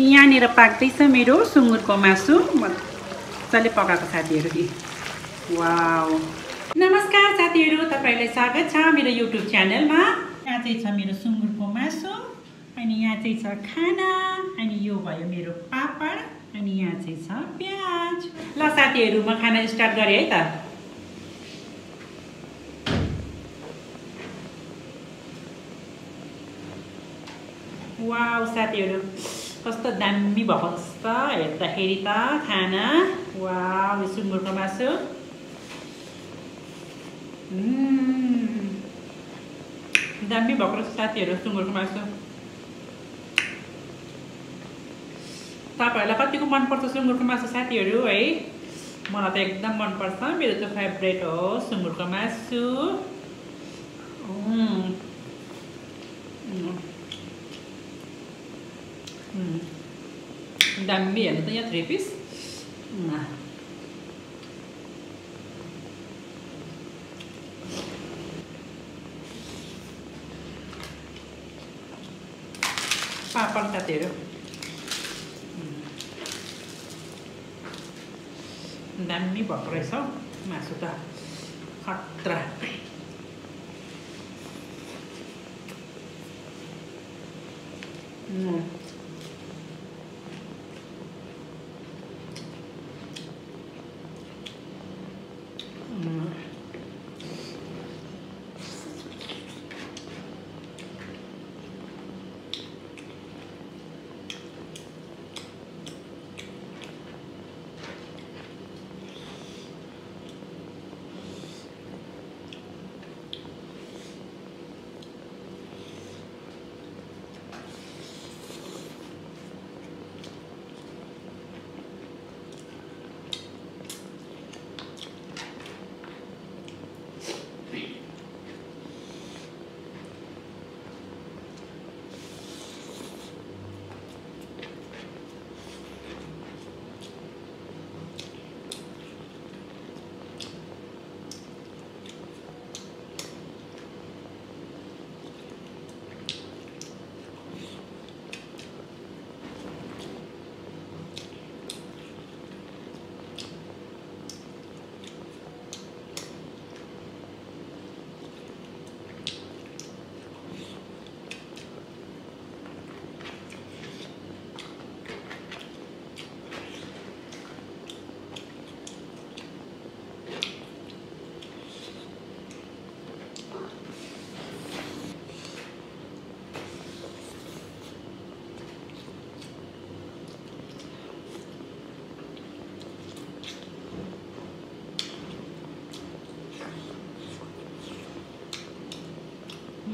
यहाँनिर पाक्दैछ मेरो सुँगुरको मासु। मजाले पकाएको साथीहरू कि वाउ। नमस्कार साथीहरू तपाईँलाई स्वागत छ मेरो युट्युब च्यानलमा। यहाँ चाहिँ छ मेरो सुँगुरको मासु अनि यहाँ चाहिँ छ खाना अनि यो भयो मेरो पापड अनि यहाँ चाहिँ छ प्याज। ल साथीहरू म खाना स्टार्ट गरेँ है त। वाउ साथीहरू। कस्तो दामी भएको जस्तो हेर्दाखेरि त खाना। वाउ सुँगुरको मासु। दामी भएको रहेछ साथीहरू सुँगुरको मासु। तपाईँहरूलाई कतिको मनपर्छ सुँगुरको मासु साथीहरू है? मलाई त एकदम मनपर्छ। मेरो चाहिँ फेभरेट हो सुँगुरको मासु। दामी हेर्नु त यहाँ थ्री पिस पापड साथीहरू दामी भएको रहेछ हौ मासु त खतरा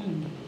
Amen.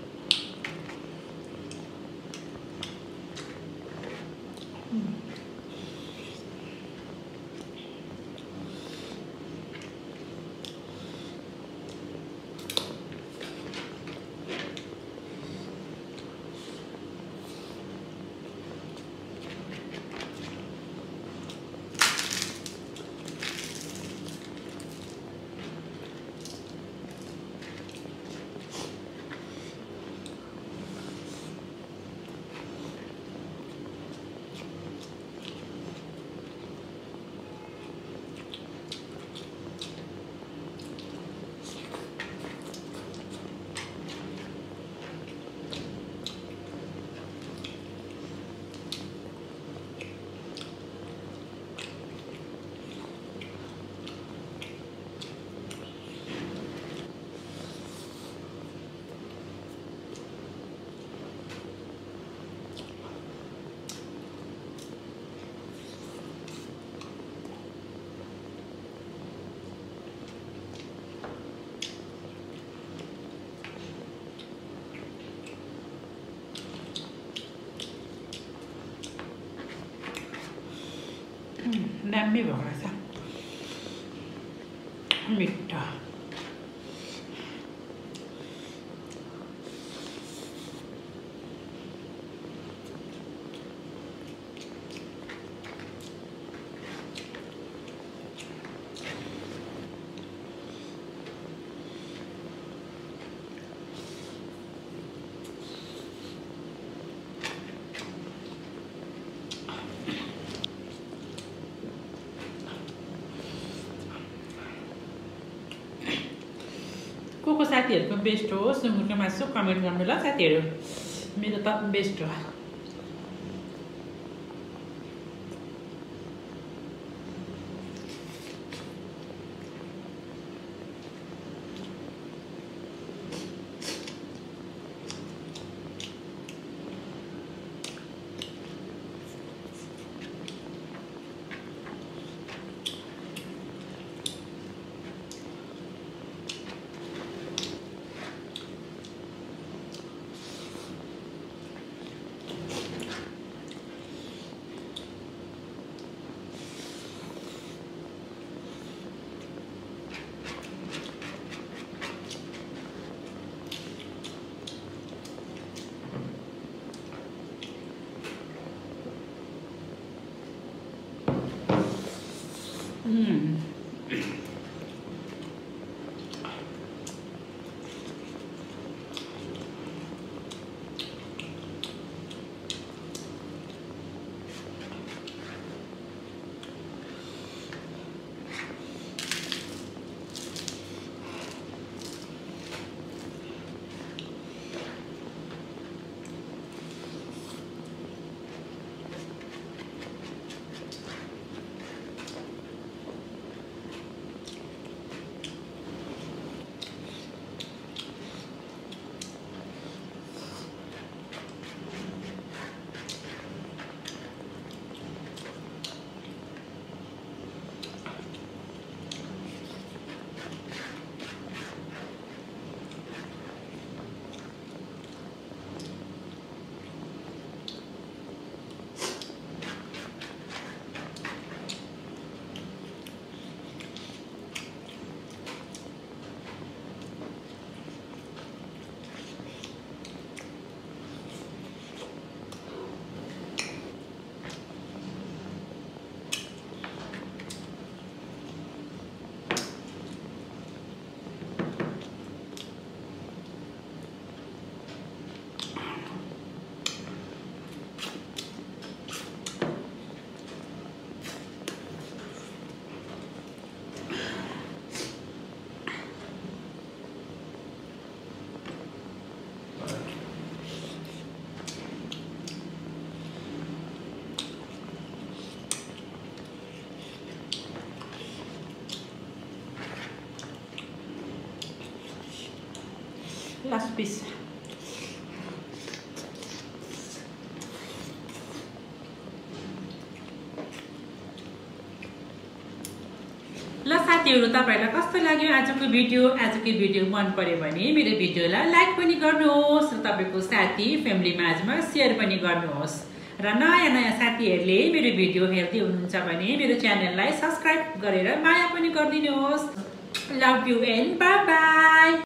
दामी भएको रहेछ साथीहरूको बेस्ट हो सुँगुरको मासु कमेन्ट गर्नु ल साथीहरू। मेरो त बेस्ट हो। Mm. Last piece. ल साथीहरू तपाईँहरूलाई कस्तो लाग्यो आजको भिडियो आजको भिडियो मन पर्यो भने मेरो भिडियोलाई लाइक पनि गर्नुहोस् र तपाईँको साथी फ्यामिली माझमा सेयर पनि गर्नुहोस् र नयाँ नयाँ साथीहरूले मेरो भिडियो हेर्दै हुनुहुन्छ भने मेरो च्यानललाई सब्सक्राइब गरेर माया पनि गरिदिनुहोस् love you and bye bye